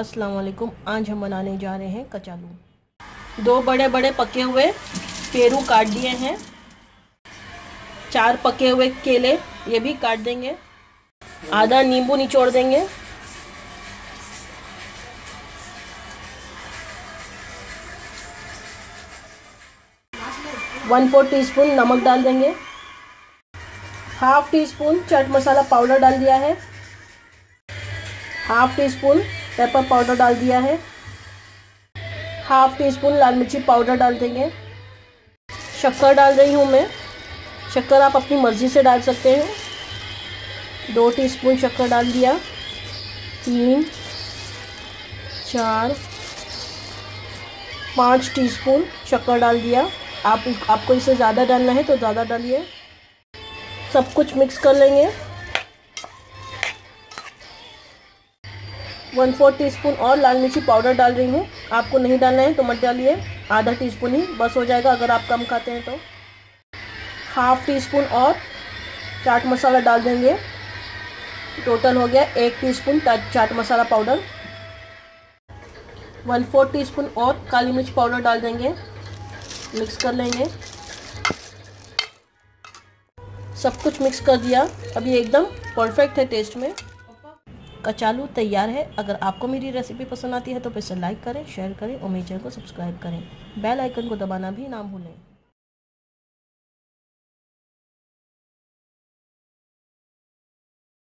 अस्सलाम वालेकुम। आज हम बनाने जा रहे हैं कचालू दो बड़े बड़े पके हुए पेरू काट दिए हैं। चार पके हुए केले, ये भी काट देंगे। आधा नींबू निचोड़ देंगे। वन फोर टीस्पून नमक डाल देंगे। Half teaspoon chaat masala powder डाल दिया है। Half teaspoon pepper powder डाल दिया है। हाफ़ टी स्पून लाल मिर्ची पाउडर डाल देंगे। शक्कर डाल रही हूँ मैं। शक्कर आप अपनी मर्ज़ी से डाल सकते हैं। दो टीस्पून शक्कर डाल दिया। तीन, चार, पाँच टीस्पून शक्कर डाल दिया। आप, आपको इसे ज़्यादा डालना है तो ज़्यादा डालिए। सब कुछ मिक्स कर लेंगे। वन फोर टी स्पून और लाल मिर्ची पाउडर डाल रही हूँ। आपको नहीं डालना है तो मत डालिए। आधा टी स्पून ही बस हो जाएगा अगर आप कम खाते हैं तो। हाफ़ टी स्पून और चाट मसाला डाल देंगे। टोटल हो गया एक teaspoon chaat masala powder. One four teaspoon और काली मिर्च पाउडर डाल देंगे। मिक्स कर लेंगे। सब कुछ मिक्स कर दिया। अभी एकदम परफेक्ट है टेस्ट में। कचालू तैयार है। अगर आपको मेरी रेसिपी पसंद आती है तो इसे लाइक करें शेयर करें और मेरे चैनल को सब्सक्राइब करें। बेल आइकन को दबाना भी ना भूलें।